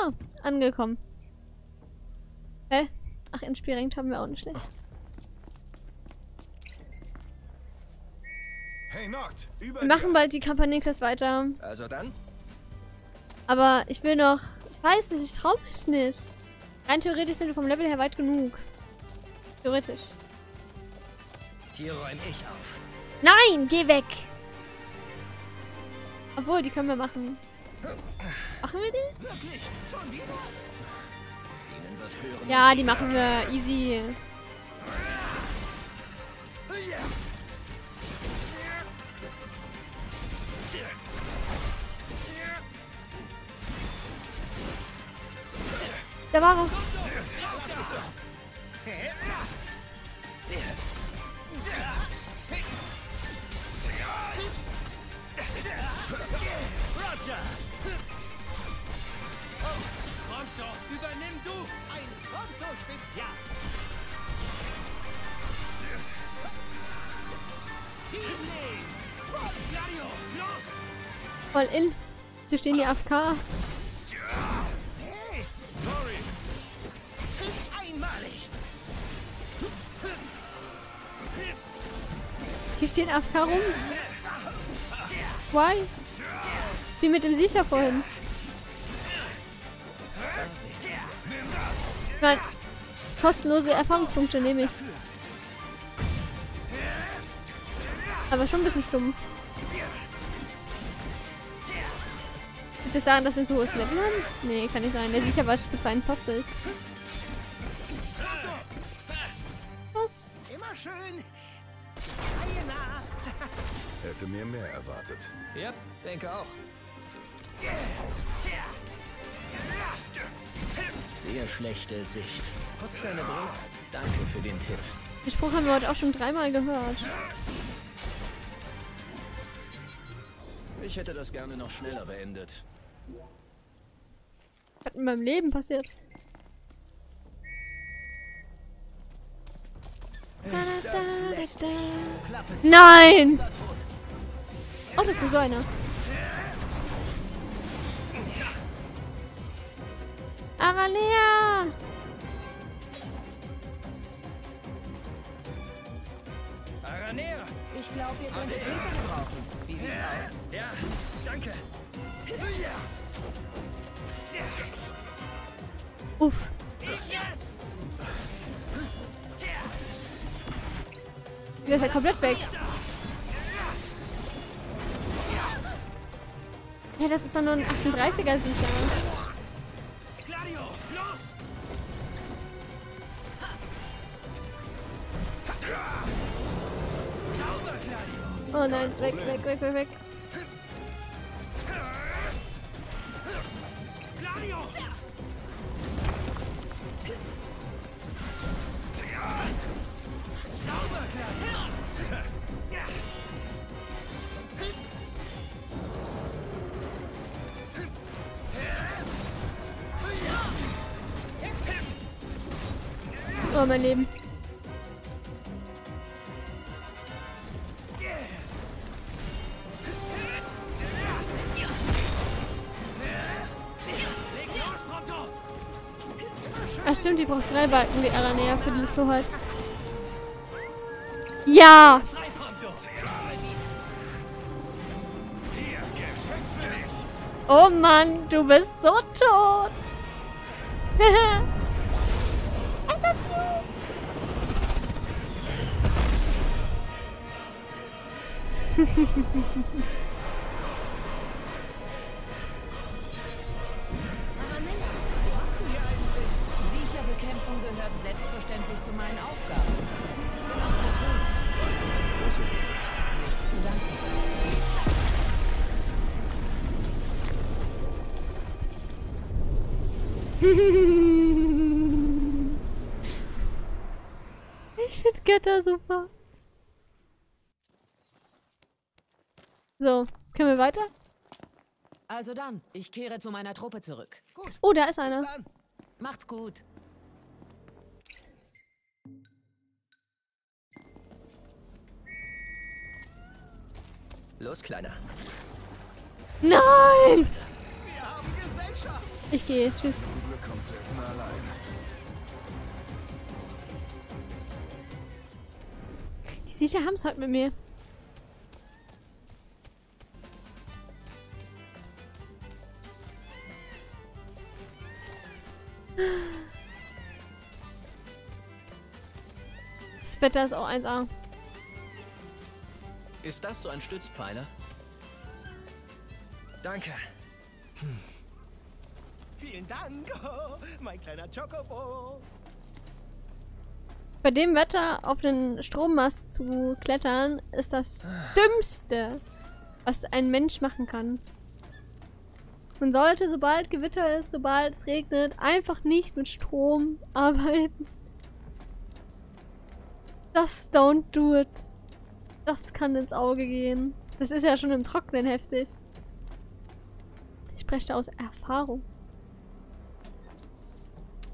Ah, angekommen. Hä? Ach, Inspiring haben wir auch nicht schlecht. Hey, über Wir machen bald die Kampagne Niklas weiter. Also dann? Aber ich will noch... Ich weiß nicht, ich trau mich nicht. Rein theoretisch sind wir vom Level her weit genug. Theoretisch. Hier räume ich auf. Nein, geh weg! Obwohl, die können wir machen. Machen wir die? Wirklich? Schon wieder? Ihnen wird hören. Ja, die machen wir. Easy. Da war er. Roger! Pronto, übernimm du! Ein Gladio, los! Voll in. Sie stehen die AFK. Hey! Sorry! Einmalig! Die stehen AFK rum. Why? Die mit dem Sicher vorhin. Ich mein, kostenlose Erfahrungspunkte nehme ich. Aber schon ein bisschen stumm. Liegt das daran, dass wir so hohes Level haben? Nee, kann nicht sein. Der Sicher war für 42. Was? Immer schön! Hätte mir mehr erwartet. Ja, denke auch. Sehr schlechte Sicht. Putz deine Brille. Danke für den Tipp. Den Spruch haben wir heute auch schon dreimal gehört. Ich hätte das gerne noch schneller beendet. Was in meinem Leben passiert? Nein! da tot. Oh, das ist nur so einer. Aralea! Aranea! Ich glaube, ihr könntet Hilfe gebrauchen. Wie sieht's aus? Ja, danke. Uff. Yes! Der ist ja komplett weg. Ja, das ist doch nur ein 38er Oh nein, weg, weg, weg, weg, weg. Braucht drei Balken, die Aranea für die. Ja! Geschenkt für dich. Oh Mann, du bist so tot. I love you. meinen Aufgaben. Ich bin auf Patrouille. Du warst uns eine große Hilfe. Nichts zu danken. Ich finde Götter super. So, können wir weiter? Also dann, ich kehre zu meiner Truppe zurück. Gut, Oh, da ist bis einer. dann. Macht's gut. Los, Kleiner. Nein! Wir haben Gesellschaft! Ich gehe. Tschüss. Die Sicher haben es heute mit mir. Das Wetter ist auch 1A. Ist das so ein Stützpfeiler? Danke. Vielen Dank, oh, mein kleiner Chocobo. Bei dem Wetter auf den Strommast zu klettern, ist das Dümmste, was ein Mensch machen kann. Man sollte, sobald Gewitter ist, sobald es regnet, einfach nicht mit Strom arbeiten. Das don't do it. Das kann ins Auge gehen. Das ist ja schon im Trocknen heftig. Ich spreche da aus Erfahrung.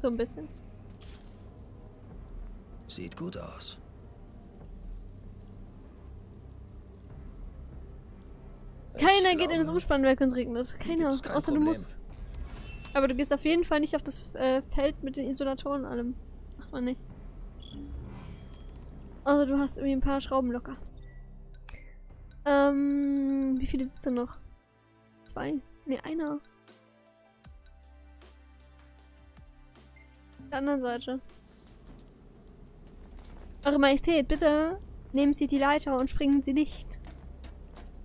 So ein bisschen. Sieht gut aus. Keiner geht in das Umspannwerk, wenn es regnet. Keiner. Außer du Problem. musst. Aber du gehst auf jeden Fall nicht auf das äh, Feld mit den Isolatoren und allem. Macht man nicht. Also du hast irgendwie ein paar Schrauben locker. Ähm, wie viele Sitze noch? Zwei? Ne, einer. Auf der anderen Seite. Eure Majestät, bitte nehmen Sie die Leiter und springen Sie nicht.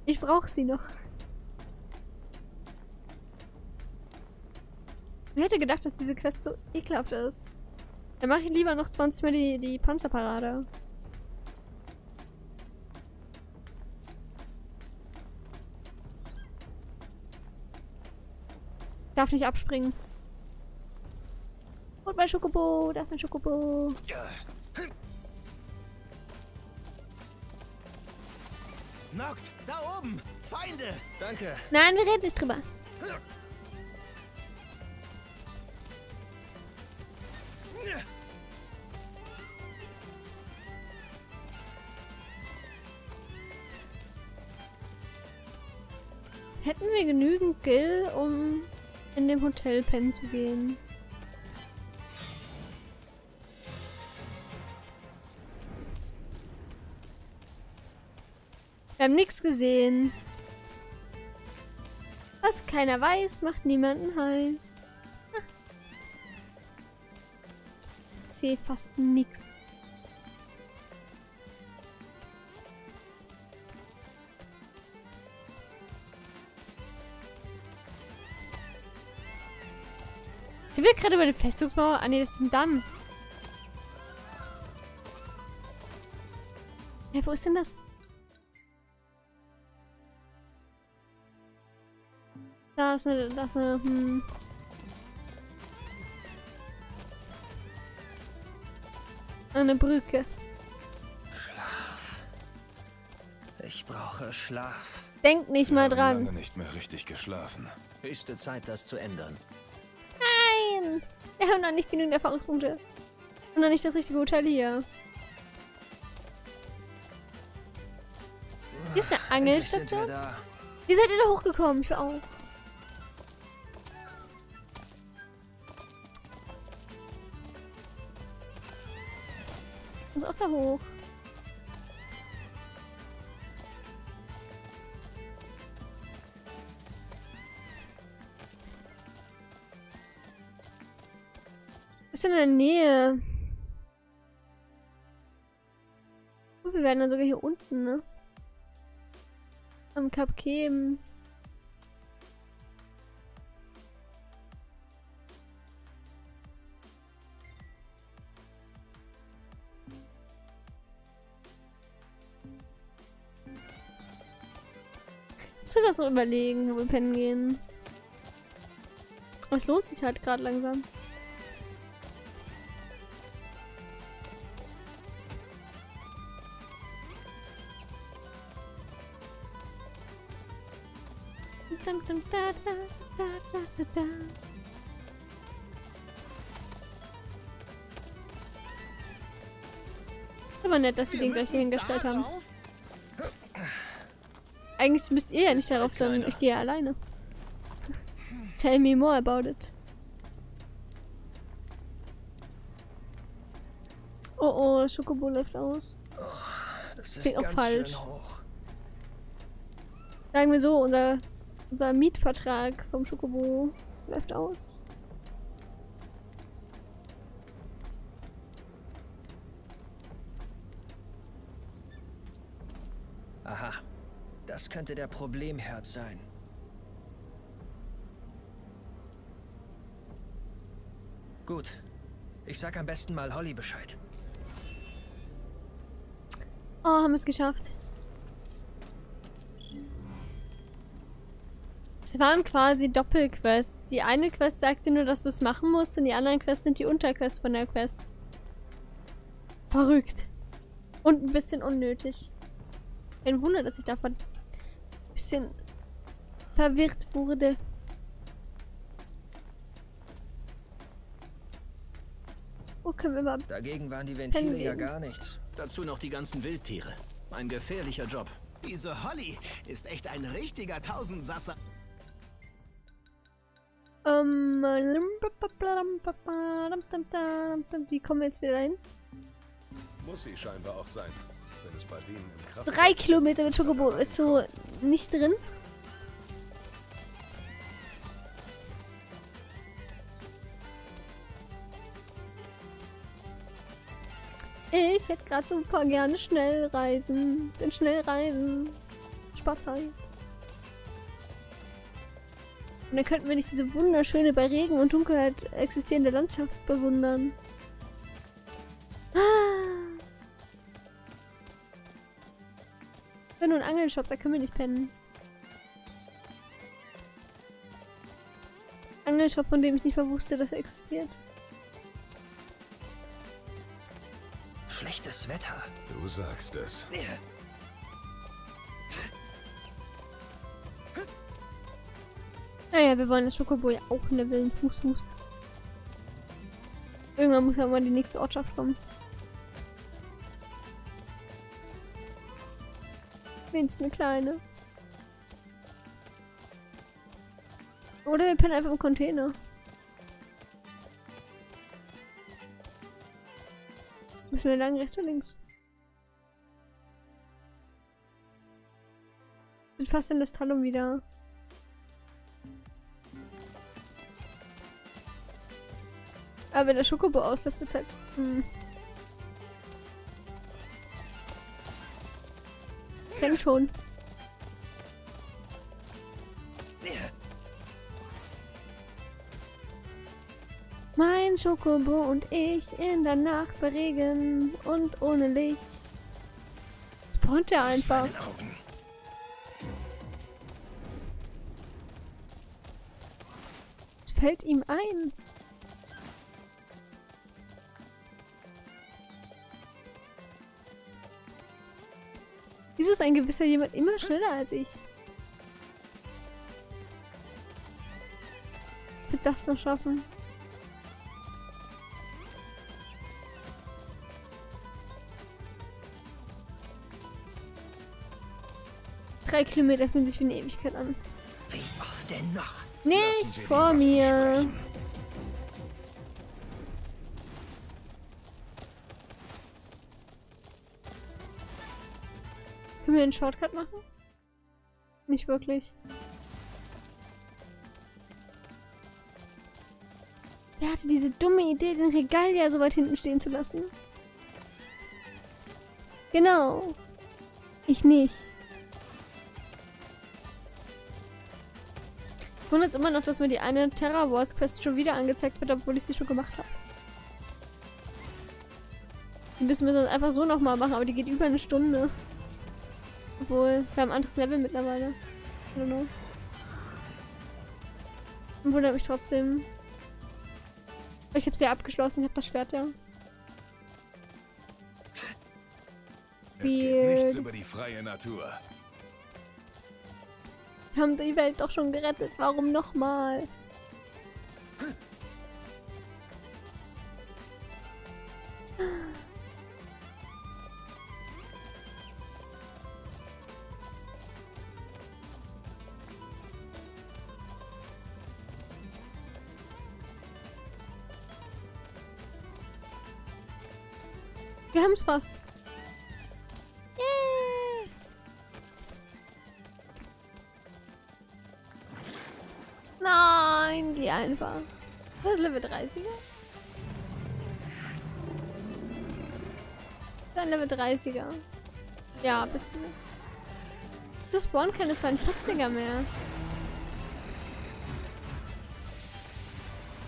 Ich brauche sie noch. Wer hätte gedacht, dass diese Quest so ekelhaft ist? Dann mache ich lieber noch 20 Mal die, die Panzerparade. Darf nicht abspringen. Und mein Schokobo, da ist mein Schokobo. Knockt, da oben. Feinde. Danke. Nein, wir reden nicht drüber. Hätten wir genügend Gil, um in dem Hotel pennen zu gehen? Wir haben nichts gesehen. Was keiner weiß, macht niemanden heiß. Ah. Ich sehe fast nix. Sind wir gerade über der Festungsmauer? Ah ne, das ist ein Damm. Hä, wo ist denn das? Da ist eine, da ist eine, hm. Eine Brücke. Schlaf. Ich brauche Schlaf. Denk nicht mal dran. lange nicht mehr richtig geschlafen. Höchste Zeit, das zu ändern. Wir haben noch nicht genügend Erfahrungspunkte. Und noch nicht das richtige Hotel hier. Hier ist eine Angelstation. Wie seid ihr da hochgekommen? Ich auch. Ich muss auch da hoch. In der Nähe. Oh, wir werden dann sogar hier unten, ne? Am Kap Kem. Ich muss das noch überlegen, wo wir pennen gehen. Aber es lohnt sich halt gerade langsam. Aber nett, dass sie den gleich hier hingestellt haben. Eigentlich müsst ihr ja nicht darauf, sondern ich gehe ja alleine. Tell me more about it. Oh oh, Schokobo läuft aus. Das ist Klingt auch falsch. Sagen wir so, unser unser Mietvertrag vom Schokobo läuft aus. Aha. Das könnte der Problemherd sein. Gut. Ich sag am besten mal Holly Bescheid. Oh, haben wir es geschafft. Es waren quasi Doppelquests. Die eine Quest sagt dir nur, dass du es machen musst und die anderen Quests sind die Unterquests von der Quest. Verrückt. Und ein bisschen unnötig. Ein Wunder, dass ich davon ein bisschen verwirrt wurde. Wo können wir mal... Dagegen waren die Ventile ja gar nichts. Dazu noch die ganzen Wildtiere. Ein gefährlicher Job. Diese Holly ist echt ein richtiger Tausendsasser. Ähm... Wie kommen wir jetzt wieder hin? Muss sie scheinbar auch sein. Wenn es bei denen im Kraft Drei Kilometer mit Chocobo ist so nicht drin. Ich hätte gerade super gerne schnell reisen. Denn schnell reisen. Sparzeit. Und dann könnten wir nicht diese wunderschöne, bei Regen und Dunkelheit existierende Landschaft bewundern. Ah. Wenn nur ein Angelshop, da können wir nicht pennen. Angelshop, von dem ich nicht mal wusste, dass er existiert. Schlechtes Wetter. Du sagst es. Naja, wir wollen das Schokobo ja auch leveln. Fuß, Fuß. Irgendwann muss ja mal die nächste Ortschaft kommen. Wenigstens eine kleine. Oder wir pennen einfach im Container. Müssen wir lang rechts oder links? Sind fast in das Talum wieder. Aber wenn der Schokobo ausläuft, wird's halt. Hm. Ich denke schon. Mein Schokobo und ich in der Nacht bei Regen und ohne Licht. Spawnt er einfach. Es fällt ihm ein. Ist ein gewisser jemand immer schneller als ich? Wird das noch schaffen? Drei Kilometer fühlen sich wie eine Ewigkeit an. Wie oft denn noch? Nicht vor mir. Wir einen Shortcut machen? Nicht wirklich. Wer hatte diese dumme Idee, den Regalia so weit hinten stehen zu lassen? Genau. Ich nicht. Ich wundere jetzt immer noch, dass mir die eine Terra Wars Quest schon wieder angezeigt wird, obwohl ich sie schon gemacht habe. Die müssen wir sonst einfach so nochmal machen, aber die geht über eine Stunde. Obwohl, wir haben ein anderes Level mittlerweile. I don't know. Und wundert mich trotzdem. Ich habe sie ja abgeschlossen, ich habe das Schwert ja. Es geht nichts über die freie Natur. Wir haben die Welt doch schon gerettet. Warum nochmal? Es fast. Yeah. Nein, geh einfach. Das ist Level 30er. Das ist ein Level 30er. Ja, bist du. Zu spawnen keine 42er mehr.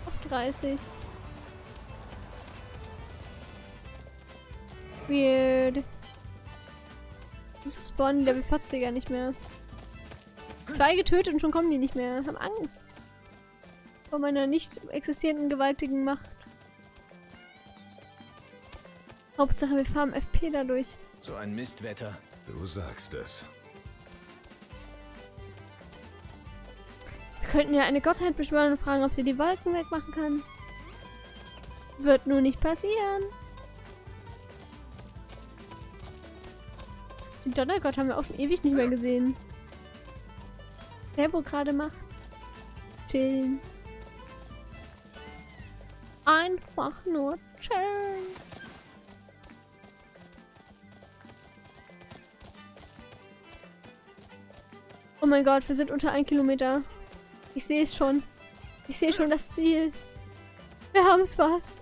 Auf 30. Weird. Wieso spawnen Level 40er nicht mehr? Zwei getötet und schon kommen die nicht mehr. Haben Angst. Vor meiner nicht existierenden gewaltigen Macht. Hauptsache wir farmen FP dadurch. So ein Mistwetter. Du sagst es. Wir könnten ja eine Gottheit beschwören und fragen, ob sie die Wolken wegmachen kann. Wird nur nicht passieren. Den Donnergott haben wir auch schon ewig nicht mehr gesehen. Der wo gerade macht. Chillen. Einfach nur chillen. Oh mein Gott, wir sind unter 1 Kilometer. Ich sehe es schon. Ich sehe schon das Ziel. Wir haben es fast.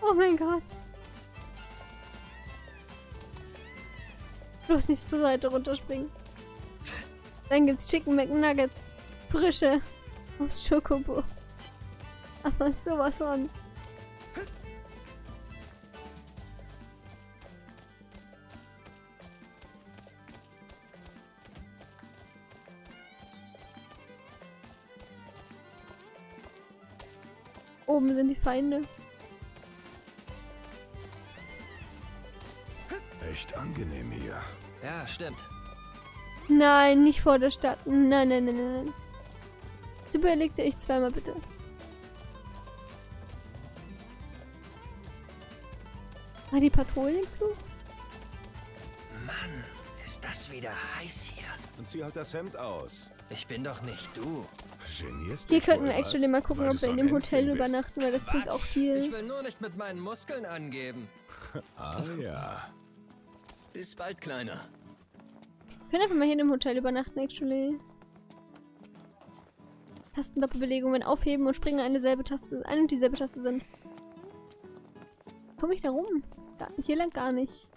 Oh mein Gott. Bloß nicht zur Seite runterspringen. Dann gibt's Chicken McNuggets. Frische. Aus Schokobo. Aber sowas von. Oben sind die Feinde. Echt angenehm hier. Ja, stimmt. Nein, nicht vor der Stadt. Nein, nein, nein, nein. nein. Das überlegte ich zweimal bitte. War die Patrouille klug? Mann, ist das wieder heiß hier. Und zieh halt das Hemd aus. Ich bin doch nicht du. Genierst Hier dich könnten wir actually was, mal gucken, ob wir in dem Hotel bist. übernachten, weil das bringt auch Ich viel. will nur nicht mit meinen Muskeln angeben. Ah ja. Bis bald, Kleiner. Wir können einfach mal hier dem Hotel übernachten, actually. Tastendoppelbelegungen aufheben und springen eine selbe Taste, eine und dieselbe Taste sind. Komme ich da rum? Da, hier lang gar nicht.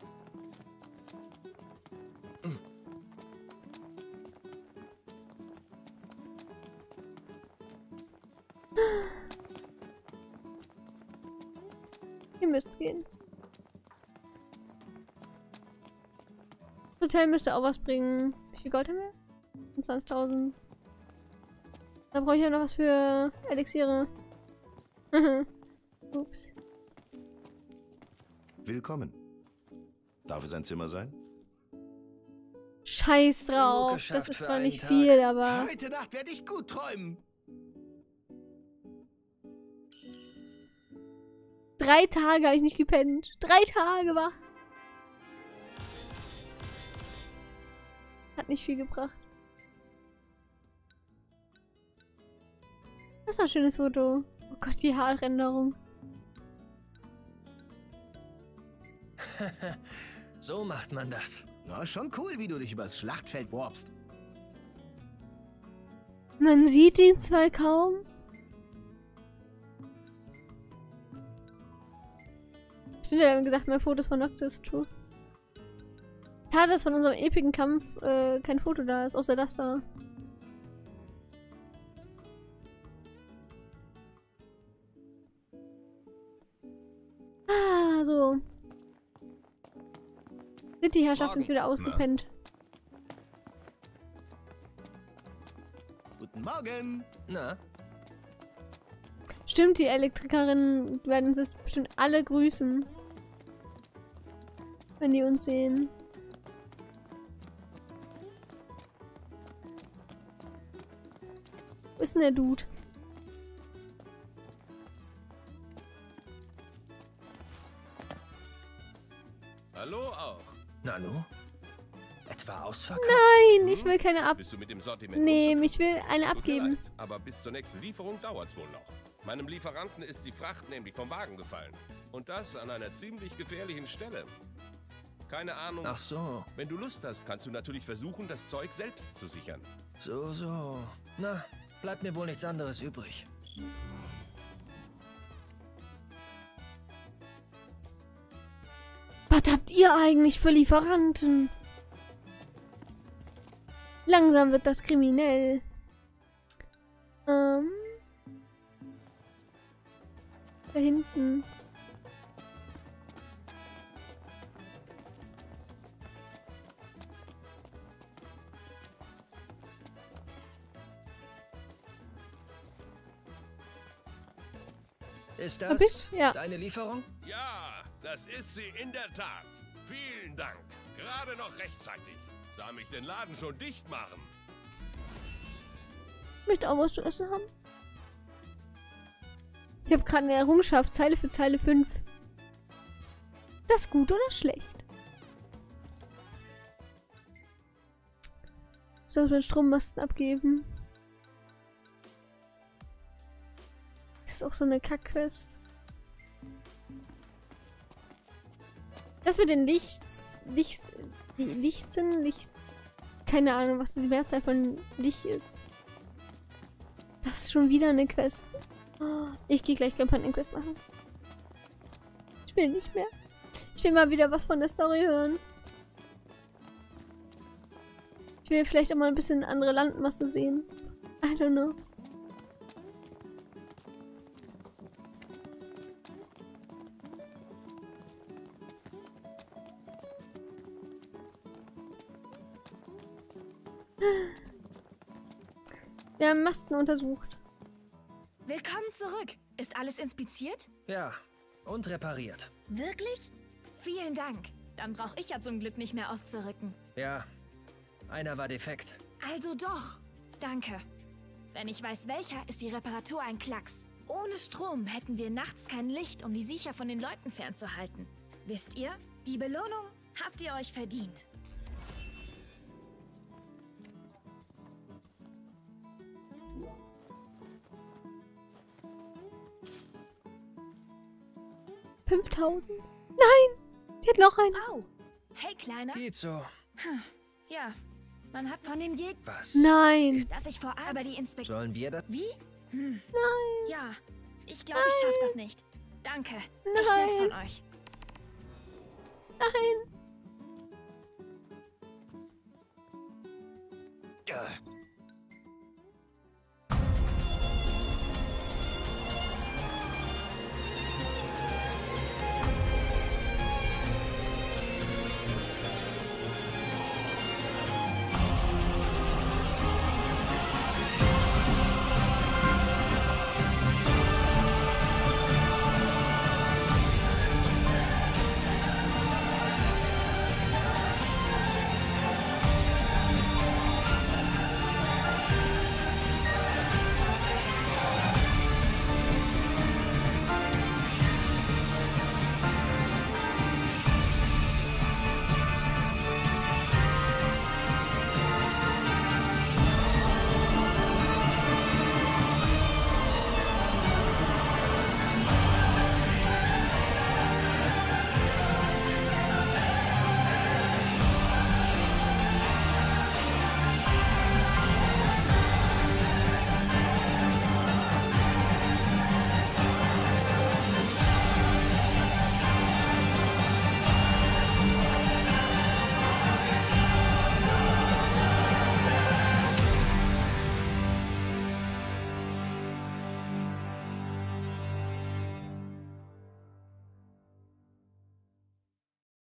Hier müsste gehen. Hotel müsste auch was bringen. Wie viel Gold haben wir? 20.000. Da brauche ich ja noch was für Elixiere. Ups. Willkommen. Darf es ein Zimmer sein? Scheiß drauf. Das ist zwar nicht Tag. viel, aber. Heute Nacht werde ich gut träumen. Drei Tage habe ich nicht gepennt. Drei Tage war. Hat nicht viel gebracht. Das ist ein schönes Foto. Oh Gott, die Haaränderung. So macht man das. Ja, schon cool, wie du dich übers Schlachtfeld warpst. Man sieht ihn zwar kaum. Stimmt, wir haben gesagt, mehr Fotos von Noctis, true. Schade, dass von unserem epischen Kampf äh, kein Foto da ist, außer das da. Ah, so. Sind die Herrschaften jetzt wieder ausgepennt? Guten Morgen. Na, Stimmt, die Elektrikerinnen werden uns jetzt bestimmt alle grüßen. Wenn die uns sehen. Wo ist denn der Dude? Hallo auch. Nanu? Etwa ausverkauft? Nein, ich will keine ab. Bist du mit dem Sortiment Nee, ich will eine abgeben. leid, aber bis zur nächsten Lieferung dauert's wohl noch. Meinem Lieferanten ist die Fracht nämlich vom Wagen gefallen. Und das an einer ziemlich gefährlichen Stelle. Keine Ahnung. Ach so, Wenn du Lust hast, kannst du natürlich versuchen, das Zeug selbst zu sichern. so, so. Na, bleibt mir wohl nichts anderes übrig. Was habt ihr eigentlich für Lieferanten? Langsam wird das kriminell. Ähm. Da hinten. Ist das? Ja. deine Lieferung? Ja, das ist sie in der Tat. Vielen Dank. Gerade noch rechtzeitig. Sah mich den Laden schon dicht machen. Möchte auch was zu essen haben? Ich habe gerade eine Errungenschaft, Zeile für Zeile 5. Das gut oder schlecht? Soll ich den Strommasten abgeben? Auch so eine Kackquest. Das mit den Lichts. Lichts. Die Lichtsen? Lichts. Keine Ahnung, was die Mehrzahl von Licht ist. Das ist schon wieder eine Quest. Oh, Ich gehe gleich Kampagnenquest machen. Ich will nicht mehr. Ich will mal wieder was von der Story hören. Ich will vielleicht auch mal ein bisschen andere Landmasse sehen. I don't know. Wir haben Masten untersucht. Willkommen zurück. Ist alles inspiziert? Ja, und repariert. Wirklich? Vielen Dank. Dann brauche ich ja zum Glück nicht mehr auszurücken. Ja, einer war defekt. Also doch. Danke. Wenn ich weiß, welcher, ist die Reparatur ein Klacks. Ohne Strom hätten wir nachts kein Licht, um die Siecher von den Leuten fernzuhalten. Wisst ihr, die Belohnung habt ihr euch verdient. Fünftausend? Nein! Die hat noch einen. Au! Hey, Kleiner. Geht so. Ja, man hat von den Jägern, Was? Nein. dass ich vor allem die Inspektion... Sollen wir das? Wie? Hm. Nein. Ja, ich glaube, ich schaff das nicht. Danke. Echt nett Nein. von euch. Nein. Ja,